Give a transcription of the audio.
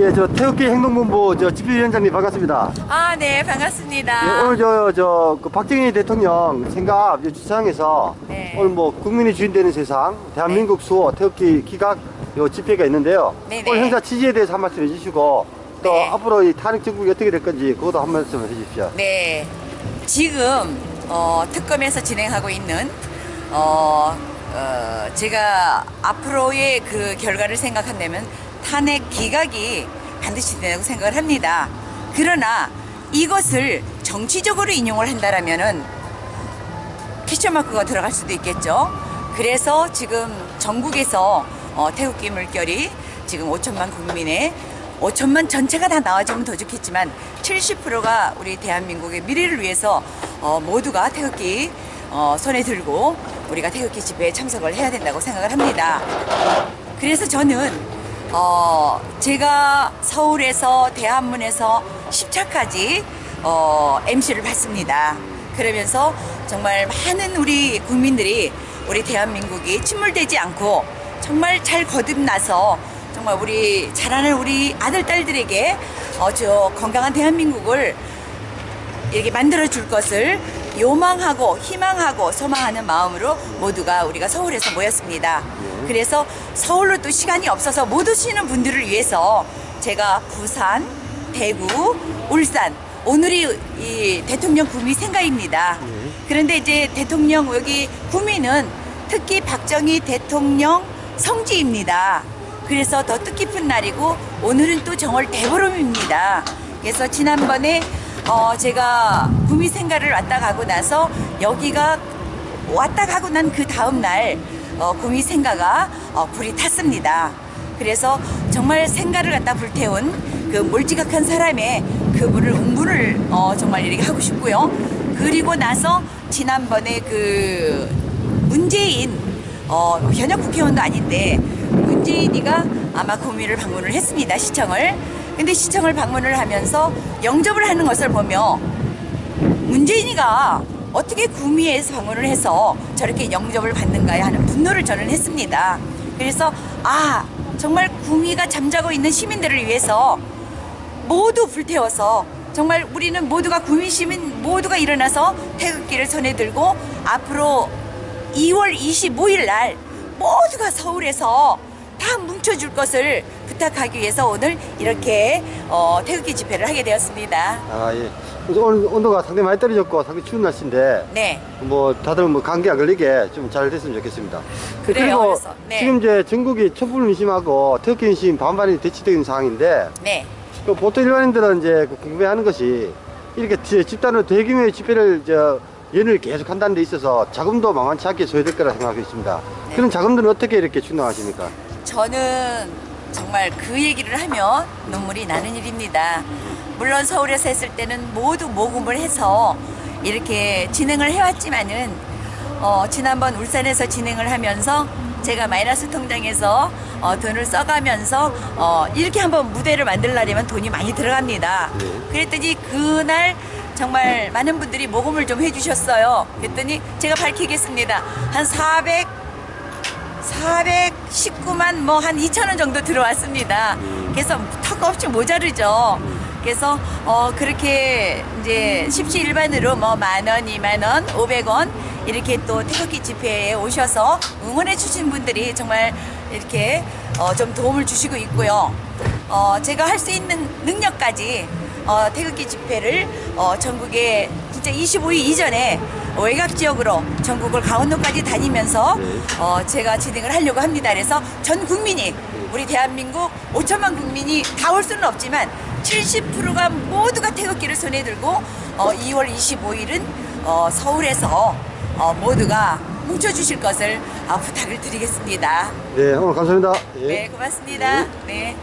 예, 저 태극기 행동본부 저 집회위원장님 반갑습니다. 아, 네, 반갑습니다. 예, 오늘 저, 저, 그 박정희 대통령 생각 이제 주차장에서 네. 오늘 뭐 국민이 주인 되는 세상, 대한민국 수호 태극기 기각 요 집회가 있는데요. 네 네. 오늘 행사 취지에 대해서 한 말씀 해주시고 또 네. 앞으로 이 탄핵 정국이 어떻게 될 건지 그것도 한 말씀 해주십시오. 네. 지금, 어, 특검에서 진행하고 있는, 어, 어, 제가 앞으로의 그 결과를 생각한다면 탄핵 기각이 반드시 된다고 생각을 합니다. 그러나 이것을 정치적으로 인용을 한다라면은 퀴즈 마크가 들어갈 수도 있겠죠. 그래서 지금 전국에서 어, 태극기 물결이 지금 5천만 국민의 5천만 전체가 다 나와주면 더 좋겠지만 70%가 우리 대한민국의 미래를 위해서 어, 모두가 태극기 어, 손에 들고 우리가 태극기 집회에 참석을 해야 된다고 생각을 합니다. 그래서 저는 어, 제가 서울에서 대한문에서 10차까지 어, MC를 받습니다. 그러면서 정말 많은 우리 국민들이 우리 대한민국이 침몰되지 않고 정말 잘 거듭나서 정말 우리 자라는 우리 아들 딸들에게 어, 저 건강한 대한민국을 이렇게 만들어 줄 것을 요망하고 희망하고 소망하는 마음으로 모두가 우리가 서울에서 모였습니다. 그래서 서울로 또 시간이 없어서 못 오시는 분들을 위해서 제가 부산, 대구, 울산 오늘이 이 대통령 구미 생가입니다. 그런데 이제 대통령 여기 구미는 특히 박정희 대통령 성지입니다. 그래서 더 뜻깊은 날이고 오늘은 또 정월 대보름입니다. 그래서 지난번에 어 제가 구미 생가를 왔다 가고 나서 여기가 왔다 가고 난 그 다음 날 어, 구미 생가가 어, 불이 탔습니다. 그래서 정말 생가를 갖다 불태운 그 몰지각한 사람의 그분을 응분을 어, 정말 이렇게 하고 싶고요. 그리고 나서 지난번에 그 문재인 어, 현역 국회의원도 아닌데 문재인이가 아마 구미를 방문을 했습니다 시청을. 근데 시청을 방문을 하면서 영접을 하는 것을 보며 문재인이가 어떻게 구미에서 방문을 해서 저렇게 영접을 받는가에 하는 분노를 저는 했습니다. 그래서 아 정말 구미가 잠자고 있는 시민들을 위해서 모두 불태워서 정말 우리는 모두가 구미 시민 모두가 일어나서 태극기를 손에 들고 앞으로 2월 25일 날 모두가 서울에서 다 뭉쳐줄 것을 부탁하기 위해서 오늘 이렇게 어, 태극기 집회를 하게 되었습니다. 아, 예. 그래서 오늘 온도가 상당히 많이 떨어졌고 상당히 추운 날씨인데 네. 뭐 다들 뭐 감기 안 걸리게 좀 잘 됐으면 좋겠습니다. 그래요, 그리고 그래서, 네. 지금 이제 전국이 촛불 민심하고 태극기 민심 반반이 대치되는 상황인데 네. 그 보통 일반인들은 이제 그 궁금해하는 것이 이렇게 지- 집단으로 대규모의 집회를 저 연을 계속 한다는 데 있어서 자금도 만만치 않게 소요될 거라 생각하고 있습니다. 네. 그런 자금들은 어떻게 이렇게 충당하십니까? 저는 정말 그 얘기를 하면 눈물이 나는 일입니다. 물론 서울에서 했을 때는 모두 모금을 해서 이렇게 진행을 해왔지만은 어, 지난번 울산에서 진행을 하면서 제가 마이너스 통장에서 어, 돈을 써가면서 어, 이렇게 한번 무대를 만들려면 돈이 많이 들어갑니다. 네. 그랬더니 그날 정말 많은 분들이 모금을 좀 해주셨어요. 그랬더니 제가 밝히겠습니다. 한 400, 419만 뭐 한 2천 원 정도 들어왔습니다. 그래서 턱없이 모자르죠. 그래서 어 그렇게 이제 십시 일반으로 뭐 만 원, 이만 원, 오백 원 이렇게 또 태극기 집회에 오셔서 응원해 주신 분들이 정말 이렇게 어 좀 도움을 주시고 있고요. 어 제가 할 수 있는 능력까지 어 태극기 집회를 어 전국에 진짜 25일 이전에 외곽 지역으로 전국을 강원도까지 다니면서 어, 제가 진행을 하려고 합니다. 그래서 전 국민이 우리 대한민국 5천만 국민이 다 올 수는 없지만 70%가 모두가 태극기를 손에 들고 어, 2월 25일은 어, 서울에서 어, 모두가 뭉쳐주실 것을 어, 부탁을 드리겠습니다. 네, 오늘 감사합니다. 예. 네, 고맙습니다. 네.